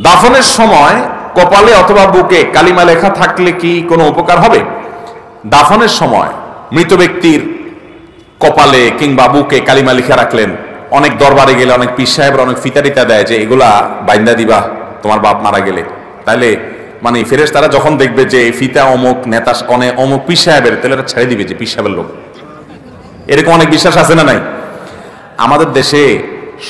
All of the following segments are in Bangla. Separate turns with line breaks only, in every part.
দাফনের সময় কপালে অথবা বুকে কালিমা লেখা থাকলে কি কোনো উপকার হবে? দাফনের সময় মৃত ব্যক্তির কপালে কিংবা বুকে কালিমা লিখে রাখলেন। অনেক দরবারে গেলে, অনেক পীর সাহেবরা অনেক ফিতারিতা দেয় যে এগুলা বাইন্দা দিবা, তোমার বাপ মারা গেলে। তাহলে মানে ফেরেস তারা যখন দেখবে যে ফিতা অমুক, নেতা অনেক অমুক পীর সাহেবের তাহলে এটা ছেড়ে দিবে যে পীর সাহেবের লোক। এরকম অনেক বিশ্বাস আছে না নাই? আমাদের দেশে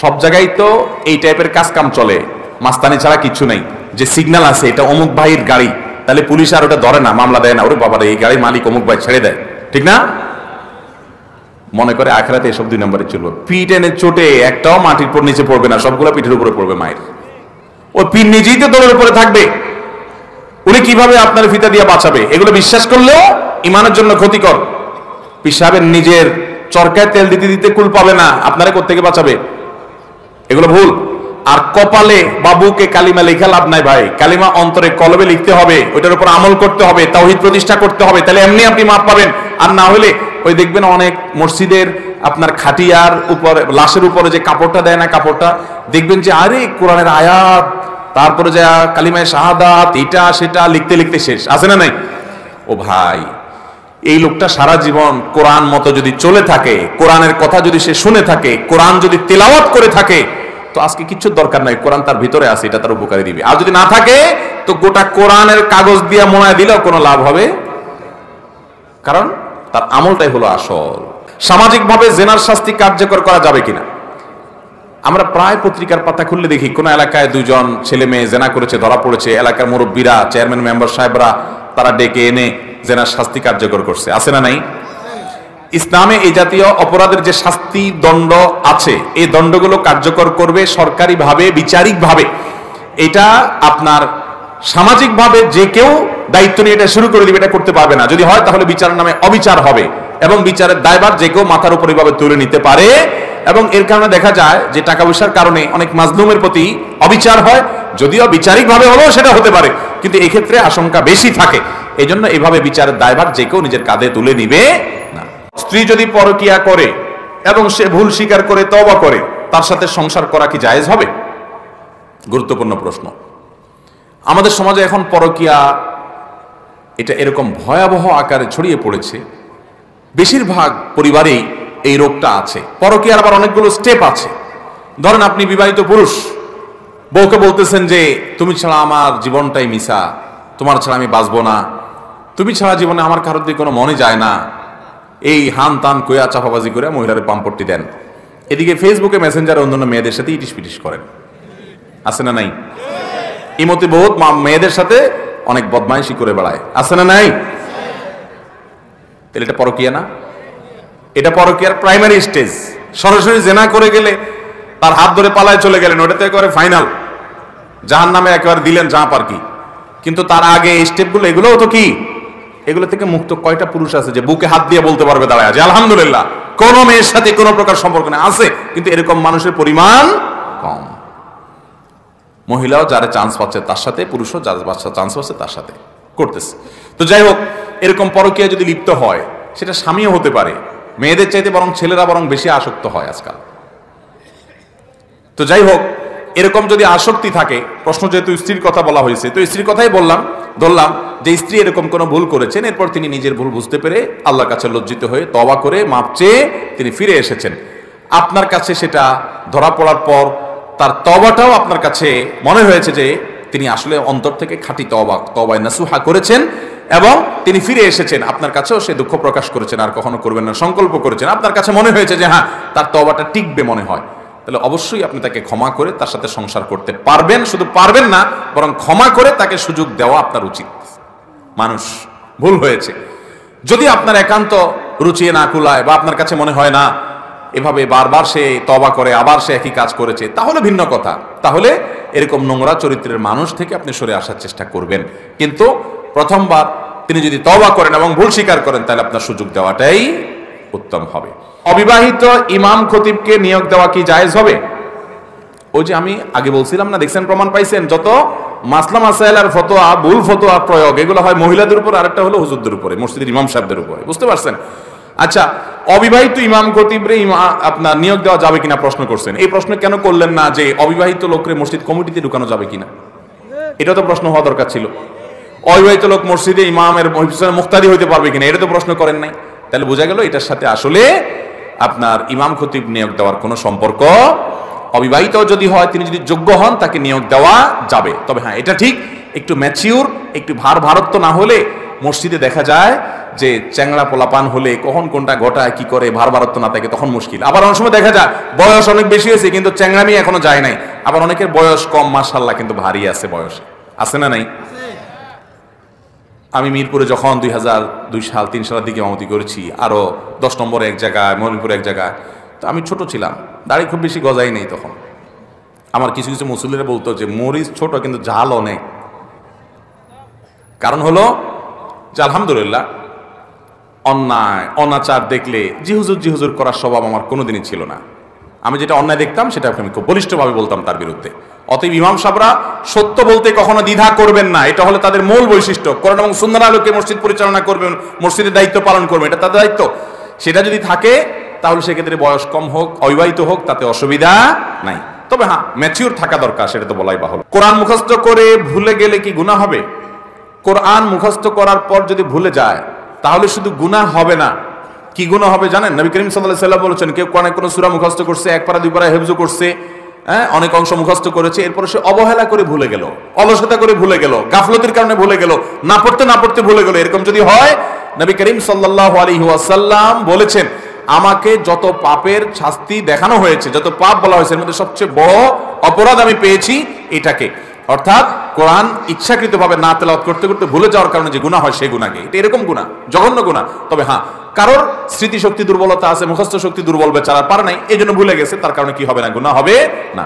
সব জায়গায় তো এই টাইপের কাজ কাম চলে। মাস্তানি ছাড়া কিছু নাই। যে সিগন্যাল আছে, এটা অমুক ভাইয়ের গাড়ি। তাহলে পুলিশ আর ওটা ধরে না, মামলা দেয় না। ওরে বাবার, এই গাড়ির মালিক অমুক ভাই ছেড়ে দেয়। ঠিক না? মনে করে আখড়াতে এসব দুই নম্বরে চলবে। পিঠ এনে চোটে একটাও মাটির পর নিচে পড়বে না, সবগুলো পিঠের উপরে পড়বে মায়ের। ওই পিঠ নিজেই তো দলের উপরে থাকবে। উনি কীভাবে আপনার ফিতা দিয়ে বাঁচাবে? এগুলো বিশ্বাস করলেও ইমানের জন্য ক্ষতিকর। পিসাবের নিজের চরকায় তেল দিতে দিতে কুল পাবে না, আপনারা কোথেকে বাঁচাবে? এগুলো ভুল। কপালে বাবুকে কালিমা লেখা লাভ নাই ভাই। কালিমা অন্তরে কলবে লিখতে হবে, ওইটার উপর আমল করতে হবে, তাওহিদ প্রতিষ্ঠা করতে হবে। তাহলে এমনি আপনি মাপ পাবেন। আর না হলে, ওই দেখবেন অনেক মসজিদের আপনার খাটিয়ার উপরে, লাশের উপরে যে কাপড়টা দেয় না কাপড়টা, দেখবেন যে আরে কোরআনের আয়াত, তারপরে যা কালিমায় শাহাদাত, এটা, সেটা লিখতে লিখতে শেষ। আছে না নাই? ও ভাই, এই লোকটা সারা জীবন কোরআন মতো যদি চলে থাকে, কোরআনের কথা যদি সে শুনে থাকে, কোরআন যদি তেলাওয়াত করে থাকে তো আজকে কিছু দরকার নাই, কোরআন তার ভিতরে আছে, এটা তার উপকারী দিবে। আর যদি না থাকে, তো গোটা কোরআনের কাগজ দিয়ে মনে দিলেও কোনো লাভ হবে? কারণ তার আমলটাই হলো আসল। সামাজিকভাবে জেনার শাস্তি কার্যকর করা যাবে কিনা? আমরা প্রায় পত্রিকার পাতা খুললে দেখি, কোন এলাকায় দুজন ছেলে মেয়ে জেনা করেছে, ধরা পড়েছে, এলাকার মুরব্বীরা চেয়ারম্যান মেম্বার সাহেবরা, তারা ডেকে এনে জেনার শাস্তি কার্যকর করছে। আছে না নাই? ইসলামে এই জাতীয় অপরাধের যে শাস্তি দণ্ড আছে, এই দণ্ডগুলো কার্যকর করবে সরকারিভাবে, বিচারিকভাবে। এটা আপনার সামাজিকভাবে যে কেউ দায়িত্ব নিয়ে এটা শুরু করে দিবে, এটা করতে পারবে না। যদি হয়, তাহলে বিচারের নামে অবিচার হবে এবং বিচারের দায়ভার যে কেউ মাথার উপর এইভাবে তুলে নিতে পারে এবং এর কারণে দেখা যায় যে টাকা পয়সার কারণে অনেক মাজলুমের প্রতি অবিচার হয়, যদিও বিচারিকভাবে হলেও সেটা হতে পারে, কিন্তু এক্ষেত্রে আশঙ্কা বেশি থাকে। এই জন্য এইভাবে বিচারের দায়ভার যে কেউ নিজের কাঁধে তুলে নিবে না। স্ত্রী যদি পরকিয়া করে এবং সে ভুল স্বীকার করে তবা করে, তার সাথে সংসার করা কি জায়েজ হবে? গুরুত্বপূর্ণ প্রশ্ন। আমাদের সমাজে এখন পরকিয়া এটা এরকম ভয়াবহ আকারে ছড়িয়ে পড়েছে। বেশিরভাগ পরিবারেই এই রোগটা আছে। পরকিয়ার আবার অনেকগুলো স্টেপ আছে। ধরেন আপনি বিবাহিত পুরুষ, বউকে বলতেছেন যে, তুমি ছাড়া আমার জীবনটাই মিশা, তোমার ছাড়া আমি বাঁচবো না। তুমি ছাড়া জীবনে আমার কারোর দিকে কোনো মনে যায় না। এই হান তান কোয়া চাপাবাজি করে মহিলাদের পাম্পট্টি দেন। এদিকে ফেসবুকে মেসেঞ্জার অন্যান্য মেয়েদের সাথে ইটিস পিটিস করেন। আছে না নাই? ইমতে বহুত মেয়েদের সাথে অনেক বদমাইশি করে বেড়ায়। আছে না নাই? তাহলে এটা পরকিয়া না? এটা পরকিয়ার প্রাইমারি স্টেজ সরাসরি জেনা করে গেলে তার হাত ধরে পালায় চলে গেলেন। ওটাতে একেবারে ফাইনাল জাহান নামে একেবারে দিলেন যা পার কি। কিন্তু তার আগে এই স্টেপগুলো এগুলোও তো কি? এগুলো থেকে মুক্ত কয়টা পুরুষ আছে যে বুকে হাত দিয়ে বলতে পারবে দাঁড়ায় যে আলহামদুলিল্লাহ। কোন মেয়ের সাথে কোনো প্রকার সম্পর্ক নেই। আছে, কিন্তু এরকম মানুষের পরিমাণ কম। মহিলাও যারা চান্স পাচ্ছে তার সাথে, পুরুষও যারা বাচ্চা চান্স পাচ্ছে তার সাথে করতেছে। তো যাই হোক, এরকম পরকীয়া যদি লিপ্ত হয়, সেটা স্বামীও হতে পারে। মেয়েদের চাইতে বরং ছেলেরা বরং বেশি আসক্ত হয় আজকাল। তো যাই হোক, এরকম যদি আসক্তি থাকে, প্রশ্ন যেহেতু স্ত্রীর কথা বলা হয়েছে, তো স্ত্রীর কথাই বললাম ধরলাম যে স্ত্রী এরকম কোনো ভুল করেছেন, এরপর তিনি নিজের ভুল বুঝতে পেরে আল্লাহর কাছে লজ্জিত হয়ে তবা করে মাপ চেয়ে তিনি ফিরে এসেছেন। আপনার কাছে সেটা ধরা পড়ার পর তার তবাটাও আপনার কাছে মনে হয়েছে যে তিনি আসলে অন্তর থেকে খাঁটি তবা তবায় নাসুহা করেছেন এবং তিনি ফিরে এসেছেন। আপনার কাছেও সে দুঃখ প্রকাশ করেছেন, আর কখনো করবেন না, সংকল্প করেছেন। আপনার কাছে মনে হয়েছে যে হ্যাঁ তার তবাটা টিকবে মনে হয়। তাহলে অবশ্যই আপনি তাকে ক্ষমা করে তার সাথে সংসার করতে পারবেন, শুধু পারবেন না, বরং ক্ষমা করে তাকে সুযোগ দেওয়া আপনার উচিত। মানুষ ভুল হয়েছে। যদি আপনার একান্ত রুচিয়ে না কুলায় বা আপনার কাছে মনে হয় না, এভাবে বারবার সে তবা করে, আবার সে একই কাজ করেছে, তাহলে ভিন্ন কথা। তাহলে এরকম নোংরা চরিত্রের মানুষ থেকে আপনি সরে আসার চেষ্টা করবেন। কিন্তু প্রথমবার তিনি যদি তবা করেন এবং ভুল স্বীকার করেন, তাহলে আপনার সুযোগ দেওয়াটাই উত্তম হবে। অবিবাহিত ইমাম খতিবকে নিয়োগ দেওয়া কি জায়েজ হবে? ওই যে আমি আগে বলছিলাম না, দেখছেন প্রমাণ পাইছেন? যত মাসলাম আসাইলার ফতোয়া, ভুল ফতোয়া প্রয়োগ, এগুলো হয় মহিলাদের উপর, আরেকটা হলো হুজুরদের উপরে, মসজিদের ইমাম সাহেবদের উপরে। বুঝতে পারছেন? আচ্ছা অবিবাহিত ইমাম খতিবরে আপনার নিয়োগ দেওয়া যাবে কিনা প্রশ্ন করছেন? এই প্রশ্ন কেন করলেন না যে অবিবাহিত লোকরে মসজিদ কমিটিতে ঢুকানো যাবে কিনা? এটা তো প্রশ্ন হওয়া দরকার ছিল। অবিবাহিত লোক মসজিদে ইমামের মুক্তারি হইতে পারবে কিনা? এটা তো প্রশ্ন করেন নাই। তাহলে বোঝা গেল এটার সাথে আসলে আপনার ইমাম খতিব নিয়োগ দেওয়ার কোনো সম্পর্ক অবিবাহিত যদি হয়, তিনি যদি যোগ্য হন, তাকে নিয়োগ দেওয়া যাবে। তবে হ্যাঁ এটা ঠিক, একটু ম্যাচিউর একটু ভার ভারত্ব না হলে মসজিদে দেখা যায় যে চ্যাংড়া পোলাপান হলে কখন কোনটা ঘটায়, কি করে, ভার ভারত্ব না থাকে, তখন মুশকিল। আবার অনেক সময় দেখা যায়, বয়স অনেক বেশি হয়েছে, কিন্তু চ্যাংড়ামি এখনও যায় নাই। আবার অনেকের বয়স কম মাসাল্লাহ কিন্তু ভারী আছে বয়স। আছে না নাই? আমি মিরপুরে যখন দুই হাজার দুই সাল, তিন সালের দিকে মামতি করেছি আরও দশ নম্বরে এক জায়গায় মরিপুরে এক জায়গায়, তো আমি ছোট ছিলাম। দাড়ি খুব বেশি গজাই নেই তখন। আমার কিছু কিছু মুসলিরা বলতো যে, মরিচ ছোট কিন্তু ঝাল অনেক। কারণ হলো যে, আলহামদুলিল্লাহ, অন্যায়, অনাচার দেখলে জিহুজুর জিহুজুর করার স্বভাব আমার কোনোদিনই ছিল না। আমি যেটা অন্যায় দেখতাম সেটা আমি খুব বলিষ্ঠভাবে বলতাম তার বিরুদ্ধে। অতএব ইমাম সাহরা সত্য বলতে কখনো দ্বিধা করবেন না। এটা হলো তাদের মূল বৈশিষ্ট্য। কোরআন এবং সুন্দর আলোকে মসজিদ পরিচালনা করবেন, মসজিদের দায়িত্ব পালন করবেন। এটা তাদের দায়িত্ব। সেটা যদি থাকে, তাহলে সেক্ষেত্রে বয়স কম হোক, অবিবাহিত হোক, তাতে অসুবিধা নাই। তবে হ্যাঁ ম্যাচিউর থাকা দরকার, সেটা তো বলাই বাহল কোরআন মুখস্থ করে ভুলে গেলে কি গুণা হবে? কোরআন মুখস্থ করার পর যদি ভুলে যায়, তাহলে শুধু গুনাহ হবে না। কি গুনাহ হবে জানেন? নবী করিম সাল্লাহ সাল্লাম বলেছেন, কেউ কোরআনে কোনো সুরা মুখস্থ করছে, এক পারা, দুই পারা হেফজু করছে হ্যাঁ অনেক অংশ মুখস্থ করেছে, এরপরে সে অবহেলা করে ভুলে গেল, অলসতা করে ভুলে গেল, গাফলতির কারণে ভুলে গেল, না পড়তে না পড়তে ভুলে গেল। এরকম যদি হয়, নবী করিম সাল্লাহ আলী ওয়াসাল্লাম বলেছেন, আমাকে যত পাপের শাস্তি দেখানো হয়েছে, যত পাপ বলা হয়েছে, এর মধ্যে সবচেয়ে বড় অপরাধ আমি পেয়েছি এটাকে। অর্থাৎ কোরআন ইচ্ছাকৃতভাবে না তেলাওয়াত করতে করতে ভুলে যাওয়ার কারণে যে গুণা হয় সেই গুণাকে এটা এরকম গুণা জঘন্য গুণা তবে হ্যাঁ কারোর স্মৃতিশক্তি দুর্বলতা আছে, মুখস্থ শক্তি দুর্বল বেচারা পারে নাই এই জন্য ভুলে গেছে, তার কারণে কি হবে না গুণা হবে না।